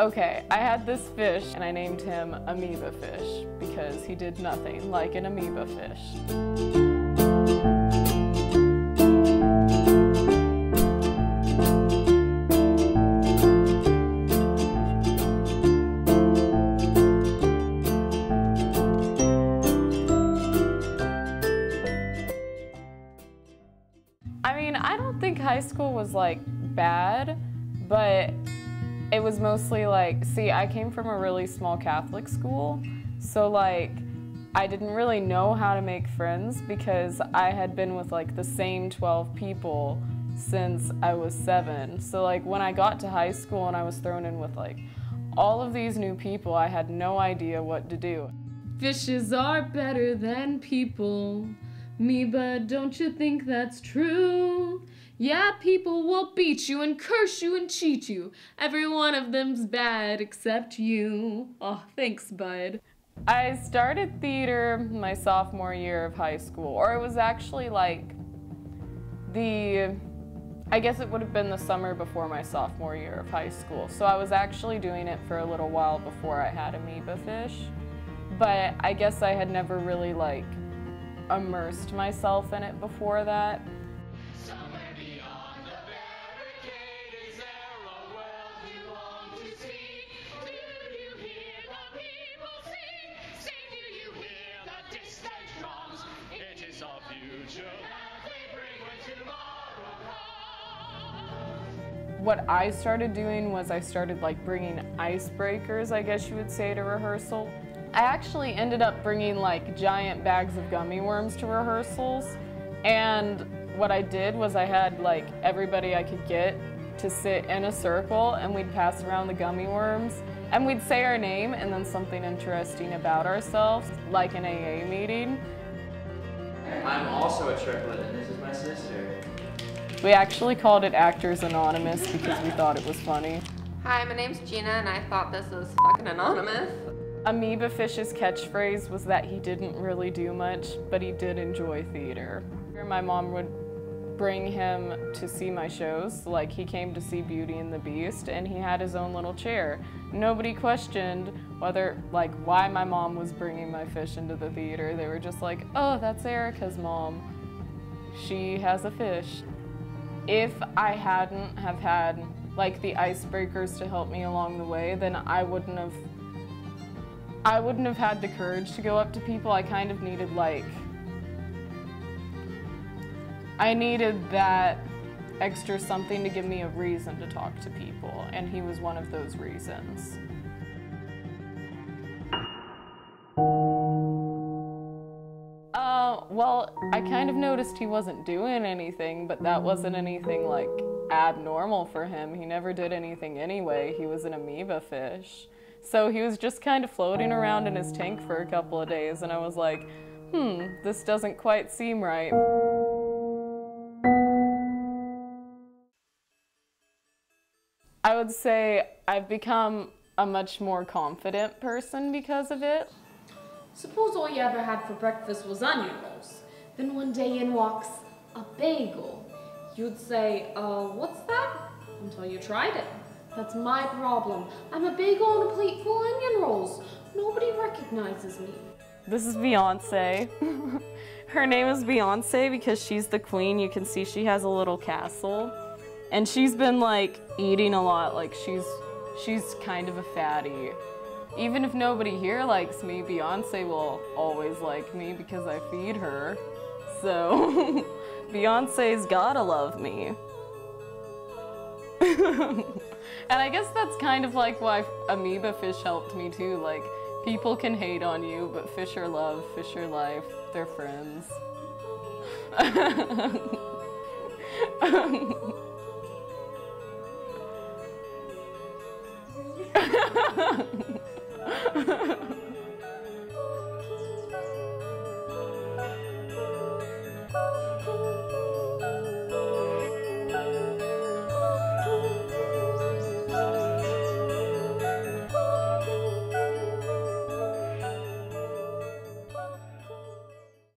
Okay, I had this fish and I named him Amoeba Fish because he did nothing like an amoeba fish. I mean, I don't think high school was like bad, but it was mostly like, see, I came from a really small Catholic school, so like I didn't really know how to make friends because I had been with like the same 12 people since I was seven. So like when I got to high school and I was thrown in with like all of these new people, I had no idea what to do. Fishes are better than people. Me, but don't you think that's true? Yeah, people will beat you and curse you and cheat you. Every one of them's bad except you. Oh, thanks, bud. I started theater my sophomore year of high school, or it was actually like the, I guess it would have been the summer before my sophomore year of high school. So I was actually doing it for a little while before I had amoeba fish. But I guess I had never really like immersed myself in it before that. Future. What I started doing was I started like bringing icebreakers, I guess you would say, to rehearsal. I actually ended up bringing like giant bags of gummy worms to rehearsals. And what I did was I had like everybody I could get to sit in a circle and we'd pass around the gummy worms and we'd say our name and then something interesting about ourselves, like an AA meeting. I'm also a triplet, and this is my sister. We actually called it Actors Anonymous because we thought it was funny. Hi, my name's Gina, and I thought this was fucking anonymous. Amoeba Fish's catchphrase was that he didn't really do much, but he did enjoy theater. My mom would bring him to see my shows, like he came to see Beauty and the Beast, and he had his own little chair. Nobody questioned whether, like, why my mom was bringing my fish into the theater. They were just like, oh, that's Erika's mom. She has a fish. If I hadn't have had, like, the icebreakers to help me along the way, then I wouldn't have I wouldn't have had the courage to go up to people. I kind of needed like, I needed that extra something to give me a reason to talk to people, and he was one of those reasons. Uh, well, I kind of noticed he wasn't doing anything, but that wasn't anything like abnormal for him. He never did anything anyway. He was an amoeba fish. So he was just kind of floating around in his tank for a couple of days, and I was like, hmm, this doesn't quite seem right. I would say I've become a much more confident person because of it. Suppose all you ever had for breakfast was onion rolls. Then one day in walks a bagel. You'd say, uh, what's that? Until you tried it. That's my problem. I'm a bagel on a plate full of onion rolls. Nobody recognizes me. This is Beyonce. Her name is Beyonce because she's the queen. You can see she has a little castle. And she's been like eating a lot. Like she's she's kind of a fatty. Even if nobody here likes me, Beyonce will always like me because I feed her. So Beyonce's gotta love me. And I guess that's kind of like why amoeba fish helped me too. Like, people can hate on you, but fish are love, fish are life, they're friends. Um, Ha ha ha!